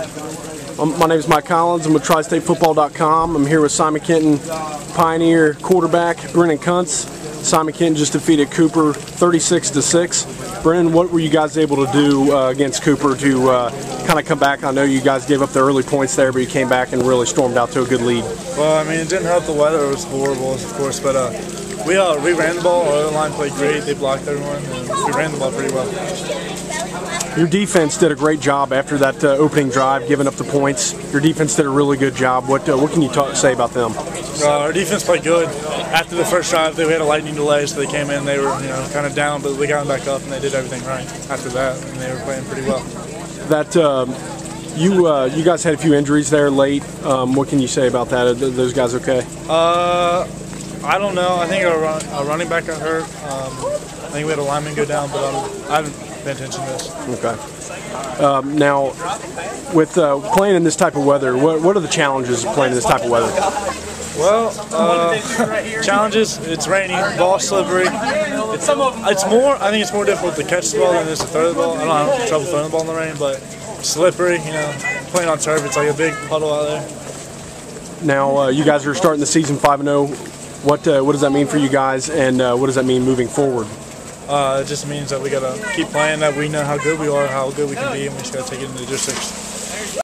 Um, my name is Mike Collins. I'm with TriStateFootball.com. I'm here with Simon Kenton, Pioneer quarterback, Brenen Kuntz. Simon Kenton just defeated Cooper 36 to six. Brenen, what were you guys able to do uh, against Cooper to uh, kind of come back? I know you guys gave up the early points there, but you came back and really stormed out to a good lead. Well, I mean, it didn't help the weather. It was horrible, of course, but uh, we uh, we ran the ball. Our other line played great. They blocked everyone, and we ran the ball pretty well. Your defense did a great job after that uh, opening drive, giving up the points. Your defense did a really good job. What uh, what can you talk, say about them? Uh, our defense played good. After the first drive, they had a lightning delay, so they came in. They were you know kind of down, but we got them back up, and they did everything right after that, and they were playing pretty well. That um, you uh, you guys had a few injuries there late. Um, what can you say about that? Are those guys okay? Uh, I don't know. I think our, run, our running back got hurt. Um, I think we had a lineman go down, but um, I haven't paid attention to this. Okay. Um, now, with uh, playing in this type of weather, what, what are the challenges of playing in this type of weather? Well, uh, challenges. It's raining, ball slippery. It's, it's more. I think it's more difficult to catch the ball than it is to throw the ball. I don't have trouble throwing the ball in the rain, but slippery. You know, playing on turf, it's like a big puddle out there. Now, uh, you guys are starting the season five and zero. What uh, what does that mean for you guys, and uh, what does that mean moving forward? Uh, it just means that we gotta keep playing. That we know how good we are, how good we can be, and we just gotta take it into the districts.